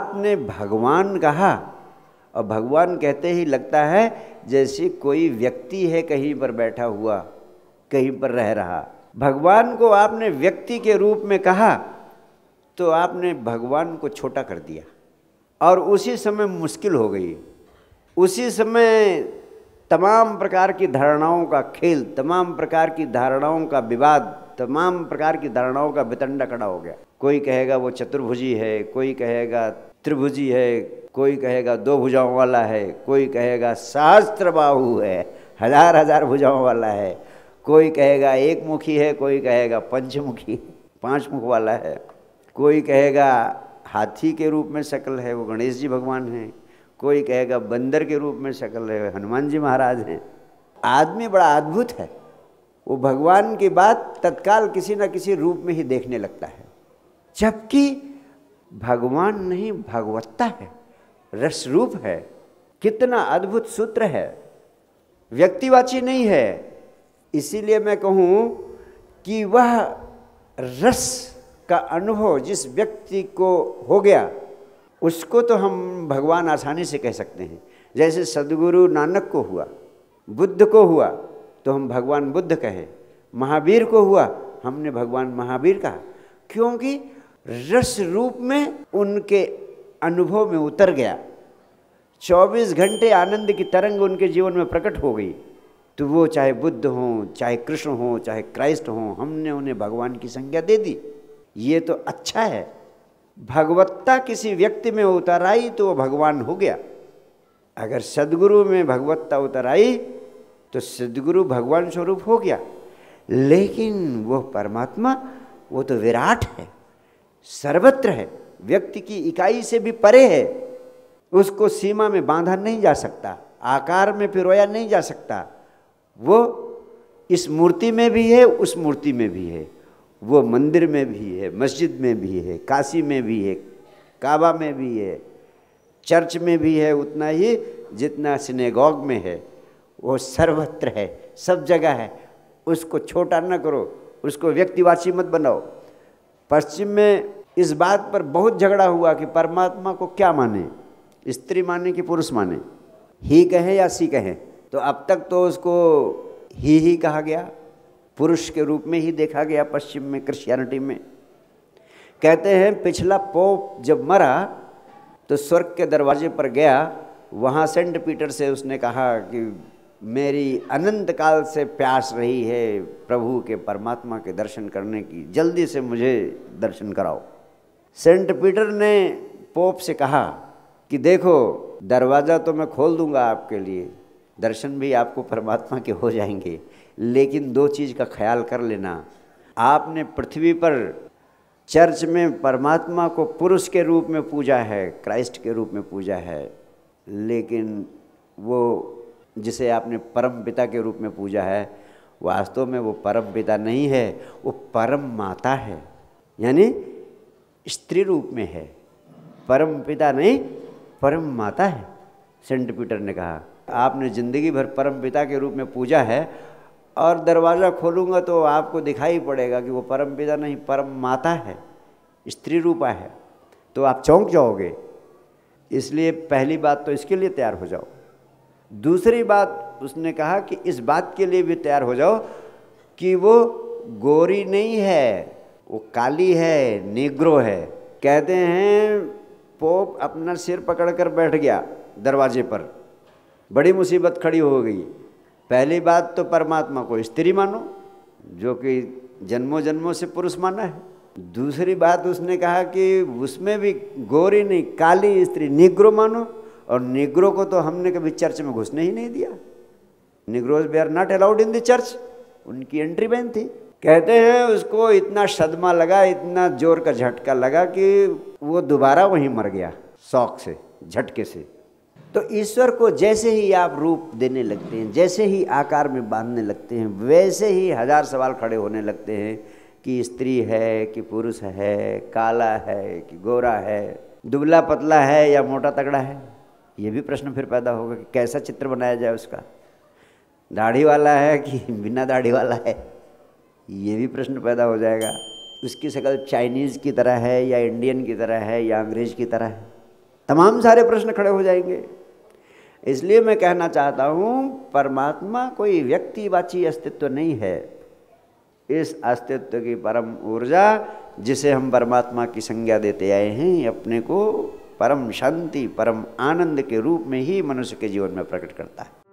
आपने भगवान कहा, और भगवान कहते ही लगता है जैसे कोई व्यक्ति है कहीं पर बैठा हुआ, कहीं पर रह रहा। भगवान को आपने व्यक्ति के रूप में कहा तो आपने भगवान को छोटा कर दिया। और उसी समय मुश्किल हो गई। उसी समय तमाम प्रकार की धारणाओं का खेल, तमाम प्रकार की धारणाओं का विवाद, तमाम प्रकार की धारणाओं का वितंडा खड़ा हो गया। कोई कहेगा वो चतुर्भुजी है, कोई कहेगा त्रिभुजी है, कोई कहेगा दो भुजाओं वाला है, कोई कहेगा सहस्त्र बाहु है, हज़ार हज़ार भुजाओं वाला है, कोई कहेगा एक मुखी है, कोई कहेगा पंचमुखी पाँच मुख वाला है, कोई कहेगा हाथी के रूप में शक्ल है, वो गणेश जी भगवान हैं, कोई कहेगा बंदर के रूप में शक्ल है, हनुमान जी महाराज हैं। आदमी बड़ा अद्भुत है, वो भगवान की बात तत्काल किसी न किसी रूप में ही देखने लगता है। जबकि भगवान नहीं, भगवत्ता है रस रूप है। कितना अद्भुत सूत्र है। व्यक्तिवाची नहीं है। इसीलिए मैं कहूँ कि वह रस का अनुभव जिस व्यक्ति को हो गया, उसको तो हम भगवान आसानी से कह सकते हैं। जैसे सदगुरु नानक को हुआ, बुद्ध को हुआ तो हम भगवान बुद्ध कहें। महावीर को हुआ, हमने भगवान महावीर कहा। क्योंकि रस रूप में उनके अनुभव में उतर गया। 24 घंटे आनंद की तरंग उनके जीवन में प्रकट हो गई। तो वो चाहे बुद्ध हों, चाहे कृष्ण हों, चाहे क्राइस्ट हों, हमने उन्हें भगवान की संज्ञा दे दी। ये तो अच्छा है। भगवत्ता किसी व्यक्ति में उतर आई तो वो भगवान हो गया। अगर सदगुरु में भगवत्ता उतर आई तो सदगुरु भगवान स्वरूप हो गया। लेकिन वो परमात्मा, वो तो विराट है। सर्वत्र है। व्यक्ति की इकाई से भी परे है। उसको सीमा में बांधा नहीं जा सकता। आकार में पिरोया नहीं जा सकता। वो इस मूर्ति में भी है, उस मूर्ति में भी है। वो मंदिर में भी है, मस्जिद में भी है, काशी में भी है, काबा में भी है, चर्च में भी है, उतना ही जितना सिनेगॉग में है। वो सर्वत्र है, सब जगह है। उसको छोटा न करो, उसको व्यक्तिवासी मत बनाओ। पश्चिम में इस बात पर बहुत झगड़ा हुआ कि परमात्मा को क्या माने? स्त्री माने कि पुरुष माने? ही कहें या सी कहें? तो अब तक तो उसको ही ही कहा गया। पुरुष के रूप में ही देखा गया पश्चिम में क्रिश्चियनिटी में। कहते हैं, पिछला पोप जब मरा तो स्वर्ग के दरवाजे पर गया। वहाँ सेंट पीटर से उसने कहा कि मेरी अनंत काल से प्यास रही है प्रभु के परमात्मा के दर्शन करने की। जल्दी से मुझे दर्शन कराओ। सेंट पीटर ने पोप से कहा कि देखो, दरवाज़ा तो मैं खोल दूँगा आपके लिए। दर्शन भी आपको परमात्मा के हो जाएँगे। लेकिन दो चीज़ का ख्याल कर लेना। आपने पृथ्वी पर चर्च में परमात्मा को पुरुष के रूप में पूजा है, क्राइस्ट के रूप में पूजा है। लेकिन वो जिसे आपने परम पिता के रूप में पूजा है, वास्तव में वो परम पिता नहीं है, वो परम माता है। यानी स्त्री रूप में है। परम पिता नहीं, परम माता है, सेंट पीटर ने कहा। आपने ज़िंदगी भर परम पिता के रूप में पूजा है और दरवाज़ा खोलूँगा तो आपको दिखाई पड़ेगा कि वो परम पिता नहीं, परम माता है, स्त्री रूपा है। तो आप चौंक जाओगे। इसलिए पहली बात तो इसके लिए तैयार हो जाओ। दूसरी बात, उसने कहा कि इस बात के लिए भी तैयार हो जाओ कि वो गोरी नहीं है, वो काली है, निग्रो है। कहते हैं, पोप अपना सिर पकड़कर बैठ गया दरवाजे पर। बड़ी मुसीबत खड़ी हो गई। पहली बात तो परमात्मा को स्त्री मानो, जो कि जन्मों जन्मों से पुरुष माना है। दूसरी बात, उसने कहा कि उसमें भी गोरी नहीं, काली स्त्री, निग्रो मानो। और निग्रो को तो हमने कभी चर्च में घुसने ही नहीं दिया। Negroes they are not allowed in the church. उनकी एंट्री बैन थी। कहते हैं उसको इतना सदमा लगा, इतना ज़ोर का झटका लगा कि वो दोबारा वहीं मर गया, शौक से, झटके से। तो ईश्वर को जैसे ही आप रूप देने लगते हैं, जैसे ही आकार में बांधने लगते हैं, वैसे ही हज़ार सवाल खड़े होने लगते हैं कि स्त्री है, कि पुरुष है, काला है, कि गोरा है, दुबला पतला है या मोटा तगड़ा है। ये भी प्रश्न फिर पैदा होगा कि कैसा चित्र बनाया जाए उसका। दाढ़ी वाला है कि बिना दाढ़ी वाला है? ये भी प्रश्न पैदा हो जाएगा। उसकी शक्ल चाइनीज़ की तरह है या इंडियन की तरह है या अंग्रेज़ की तरह है? तमाम सारे प्रश्न खड़े हो जाएँगे। इसलिए मैं कहना चाहता हूँ, परमात्मा कोई व्यक्तिवाची अस्तित्व नहीं है। इस अस्तित्व की परम ऊर्जा जिसे हम परमात्मा की संज्ञा देते आए हैं, अपने को परम शांति, परम आनंद के रूप में ही मनुष्य के जीवन में प्रकट करता है।